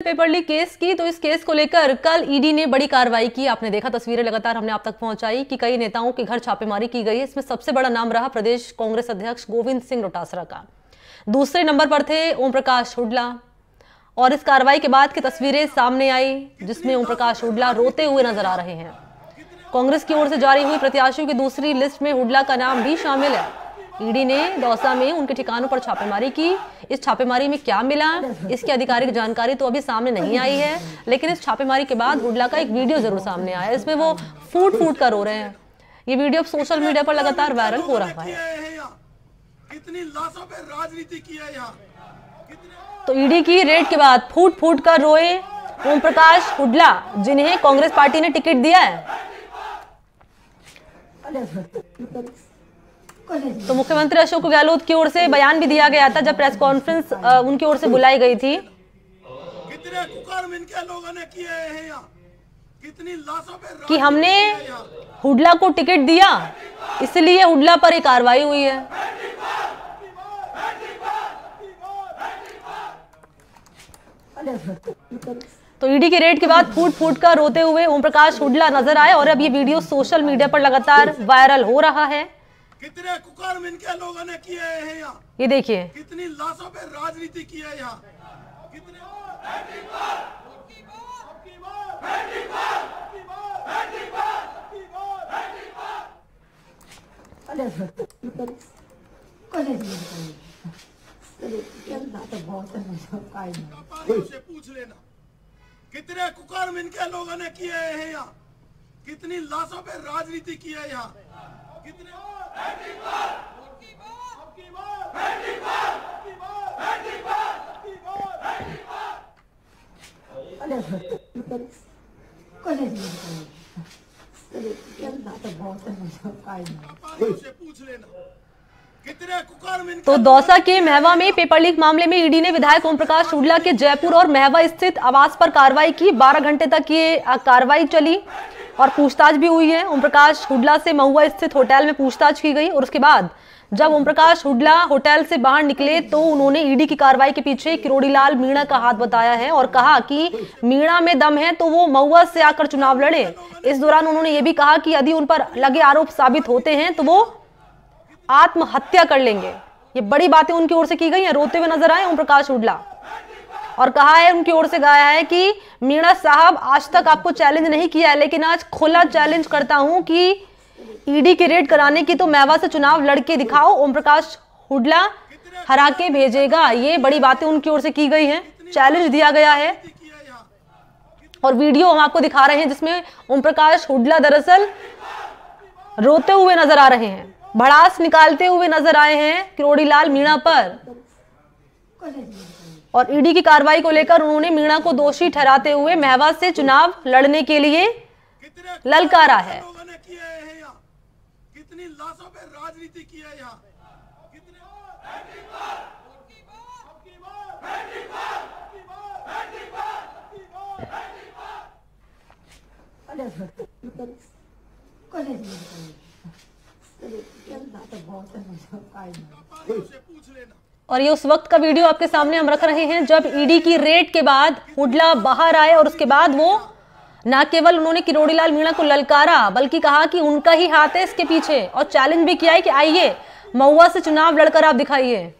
Paper leak case की तो इस केस को लेकर कल ईडी ने बड़ी कार्रवाई की। आपने देखा, तस्वीरें लगातार हमने आप तक पहुंचाई कि कई नेताओं के घर छापेमारी की गई। इसमें सबसे बड़ा नाम रहा प्रदेश कांग्रेस अध्यक्ष गोविंद सिंह डोटासरा का। दूसरे नंबर पर थे ओम प्रकाश हुडला। और इस कार्रवाई के बाद की तस्वीरें सामने आई, जिसमें ओम प्रकाश हुडला रोते हुए नज़र आ रहे हैं। कांग्रेस की ओर से जारी हुई प्रत्याशियों की दूसरी लिस्ट में हुडला का नाम भी शामिल है। ईडी ने दौसा में उनके ठिकानों पर छापेमारी की। इस छापेमारी में क्या मिला? इसकी आधिकारिक जानकारी तो अभी सामने नहीं आई है लेकिन इस छापेमारी के बाद हुडला का एक वीडियो ज़रूर सामने आया। इसमें वो फूट फूट कर रो रहे हैं। ये वीडियो सोशल मीडिया पर लगातार वायरल हो रहा है। कितनी लाशों पे राजनीति की है यहाँ? तो ईडी की रेड के बाद फूट फूट कर रोए ओम प्रकाश हुडला जिन्हें कांग्रेस पार्टी ने टिकट दिया है। तो मुख्यमंत्री अशोक गहलोत की ओर से बयान भी दिया गया था जब प्रेस कॉन्फ्रेंस उनकी ओर से बुलाई गई थी। कितने कुकर्म इनके लोगों ने किए हैं यहाँ? कितनी लाशों पे कि हमने हुडला को टिकट दिया इसलिए हुडला पर एक कार्रवाई हुई है। तो ईडी के रेड के बाद फूट फूट कर रोते हुए ओम प्रकाश हुडला नज़र आए और अब ये वीडियो सोशल मीडिया पर लगातार वायरल हो रहा है। कितने कुकर्म इनके लोगों ने किए हैं यहाँ? ये देखिए। कितनी लाशों पे राजनीति की है यहाँ? कितने से पूछ लेना। कितने कुकर्म इनके लोगों ने किए हैं यहाँ? कितनी लाशों पे राजनीति की है यहाँ? कितने तो दौसा के महवा में पेपर लीक मामले में ईडी ने विधायक ओम प्रकाश हुडला के जयपुर और महवा स्थित आवास पर कार्रवाई की। 12 घंटे तक ये कार्रवाई चली। और पूछताछ भी हुई है। ओम प्रकाश हुडला से महुआ स्थित होटल में पूछताछ की गई और उसके बाद जब ओम प्रकाश हुडला होटल से बाहर निकले तो उन्होंने ईडी की कार्रवाई के पीछे किरोड़ीलाल मीणा का हाथ बताया है और कहा कि मीणा में दम है तो वो महुआ से आकर चुनाव लड़े। इस दौरान उन्होंने ये भी कहा कि यदि उन पर लगे आरोप साबित होते हैं तो वो आत्महत्या कर लेंगे। ये बड़ी बातें उनकी ओर से की गई हैं। रोते हुए नज़र आए ओम प्रकाश उडला और कहा है, उनकी ओर से गाया है कि, मीणा साहब, आज तक आपको चैलेंज नहीं किया है, लेकिन आज खुला चैलेंज करता हूँ कि ईडी की रेड कराने की तो मैवा से चुनाव लड़के दिखाओ ओम प्रकाश हुडला हरा के भेजेगा। ये बड़ी बातें उनकी ओर से की गई हैं। चैलेंज दिया गया है। और वीडियो हम आपको दिखा रहे हैं जिसमें ओम प्रकाश हुडला दरअसल रोते हुए नज़र आ रहे हैं। भड़ास निकालते हुए नज़र आए हैं किरोड़ीलाल मीणा पर। और ईडी की कार्रवाई को लेकर उन्होंने मीणा को दोषी ठहराते हुए महवा से चुनाव लड़ने के लिए कितने ललकारा है। हैं कितनी लाशों पे राजनीति की है यहाँ? लेना। और ये उस वक्त का वीडियो आपके सामने हम रख रहे हैं जब ईडी की रेड के बाद हुडला बाहर आए और उसके बाद वो ना केवल उन्होंने किरोड़ीलाल मीणा को ललकारा, बल्कि कहा कि उनका ही हाथ है इसके पीछे और चैलेंज भी किया है कि आइए, महुआ से चुनाव लड़कर आप दिखाइए।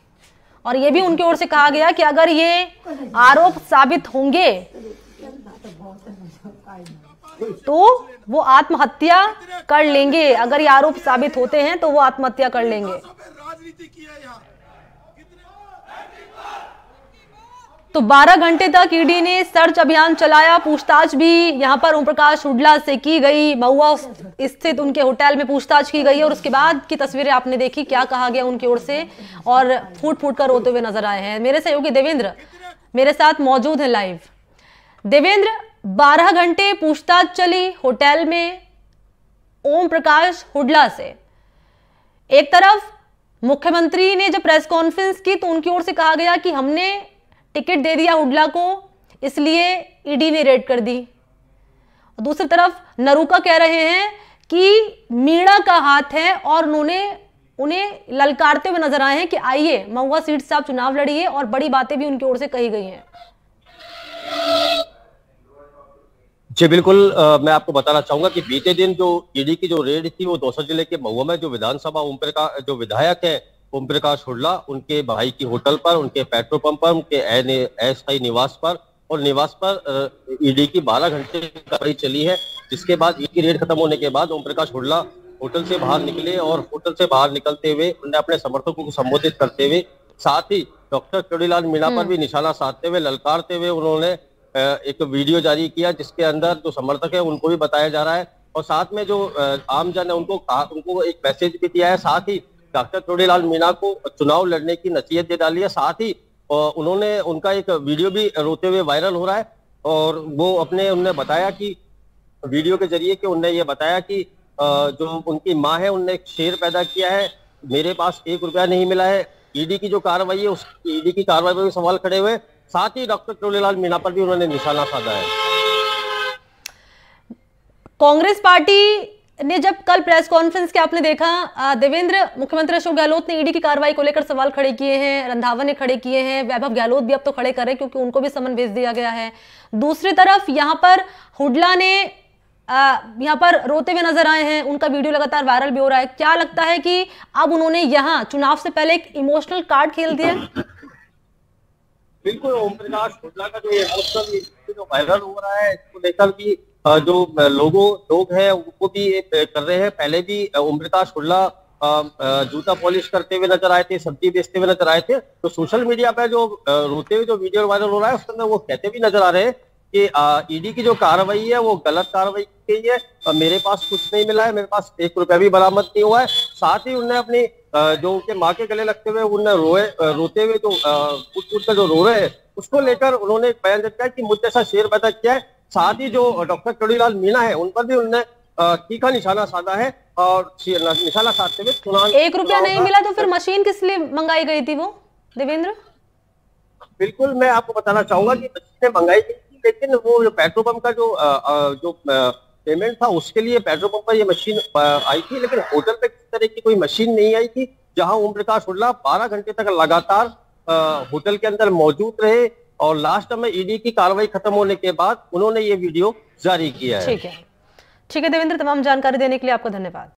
और ये भी उनकी ओर से कहा गया कि अगर ये आरोप साबित होंगे तो वो आत्महत्या कर लेंगे। अगर ये आरोप साबित होते हैं तो वो आत्महत्या कर लेंगे लाशों पे राजनीति की है यहाँ कितने तो 12 घंटे तक ईडी ने सर्च अभियान चलाया, पूछताछ भी। यहाँ पर ओम प्रकाश हुडला से की गई, महुआ स्थित उनके होटल में पूछताछ की गई और उसके बाद की तस्वीरें आपने देखी, क्या कहा गया उनकी ओर से और फूट फूट कर रोते हुए नज़र आए हैं। मेरे सहयोगी देवेंद्र मेरे साथ मौजूद है लाइव देवेंद्र 12 घंटे पूछताछ चली होटल में ओम प्रकाश हुडला से। एक तरफ़ मुख्यमंत्री ने जब प्रेस कॉन्फ्रेंस की तो उनकी ओर से कहा गया कि हमने टिकट दे दिया हुडला को इसलिए ईडी ने रेड कर दी। दूसरी तरफ़ नरूका कह रहे हैं कि मीणा का हाथ है और उन्होंने उन्हें ललकारते हुए नज़र आए हैं कि आइए महुआ सीट से आप चुनाव लड़िए और बड़ी बातें भी उनकी ओर से कही गई हैं। जी बिल्कुल आ, मैं आपको बताना चाहूँगा कि बीते दिन जो ईडी की जो रेड थी वो दौसा ज़िले के महुआ में जो विधानसभा ओम का जो विधायक है ओम प्रकाश हुड्ला उनके भाई की होटल पर उनके पेट्रोल पंप पर उनके अस्थायी निवास पर और निवास पर ईडी की 12 घंटे कार्रवाई चली है जिसके बाद ईडी की रेड खत्म होने के बाद ओम प्रकाश हुड्ला होटल से बाहर निकले और होटल से बाहर निकलते हुए उन्होंने अपने समर्थकों को संबोधित करते हुए साथ ही डॉक्टर चौड़ीलाल मीणा पर हम्म। भी निशाना साधते हुए ललकारते हुए उन्होंने एक वीडियो जारी किया जिसके अंदर जो समर्थक है उनको भी बताया जा रहा है और साथ में जो आम जन है उनको उनको एक मैसेज भी दिया है साथ ही डॉक्टर चौड़ीलाल मीणा को चुनाव लड़ने की नसीहत दे डाली है। साथ ही उन्होंने, उनका एक वीडियो भी रोते हुए वायरल हो रहा है और वो अपने, उनने बताया कि, वीडियो के ज़रिए कि उनने ये बताया कि जो उनकी माँ है, उनने एक शेर पैदा किया है, मेरे पास एक रुपया नहीं मिला है। ईडी की जो कार्रवाई है, उस ईडी की कार्रवाई पर भी सवाल खड़े हुए। साथ ही डॉक्टर चोलेलाल मीणा पर भी उन्होंने निशाना साधा है। कांग्रेस पार्टी ने जब कल प्रेस कॉन्फ्रेंस के आपने देखा देवेंद्र, मुख्यमंत्री अशोक गहलोत ने ईडी की कार्रवाई को लेकर सवाल खड़े किए हैं, रंधावा ने खड़े किए हैं, वैभव गहलोत भी अब तो खड़े करे क्योंकि उनको भी समन भेज दिया गया है। दूसरी तरफ़ यहाँ पर हुडला ने यहाँ पर रोते हुए नज़र आए हैं, उनका वीडियो लगातार वायरल भी हो रहा है। क्या लगता है कि अब उन्होंने यहाँ चुनाव से पहले एक इमोशनल कार्ड खेल दिया? बिल्कुल, ओम प्रकाश शुक्ला का जो वायरल हो रहा है। इसको लेकर भी जो लोगों, लोग हैं, उनको भी कर रहे हैं। पहले भी उम्रता शुक्ला जूता पॉलिश करते हुए नज़र आए थे, सब्ज़ी बेचते हुए नज़र आए थे। तो सोशल मीडिया पर जो रोते हुए जो वीडियो वायरल हो रहा है उसके अंदर वो कहते भी नज़र आ रहे हैं कि ईडी की जो कार्रवाई है, वो गलत कार्रवाई की गई है मेरे पास कुछ नहीं मिला है, मेरे पास एक रुपया भी बरामद नहीं हुआ है। साथ ही उनने अपनी जो उनके माँ के गले लगते हुए उनने रोए रोते हुए जो उठ कर जो रो रहे हैं उसको लेकर उन्होंने एक बयान दिया कि मुझ जैसा शेर पैदा किया है। साथ ही जो डॉक्टर चौड़ीलाल मीना है उन पर भी उन्होंने तीखा निशाना साधा है और निशाना साधते हुए चुनाव एक रुपया नहीं मिला तो फिर मशीन किस लिए मंगाई गई थी वो? देवेंद्र? बिल्कुल मैं आपको बताना चाहूँगा कि मशीनें मंगाई गई थी लेकिन वो जो पेट्रोल पंप का जो जो पेमेंट था उसके लिए पेट्रोल पंप पर ये मशीन आई थी लेकिन होटल पे किस तरह की कोई मशीन नहीं आई थी जहाँ ओम प्रकाश उल्ला बारह घंटे तक लगातार होटल के अंदर मौजूद रहे और लास्ट में ईडी की कार्रवाई खत्म होने के बाद उन्होंने ये वीडियो जारी किया है। ठीक है। ठीक है, देवेंद्र, तमाम जानकारी देने के लिए आपका धन्यवाद।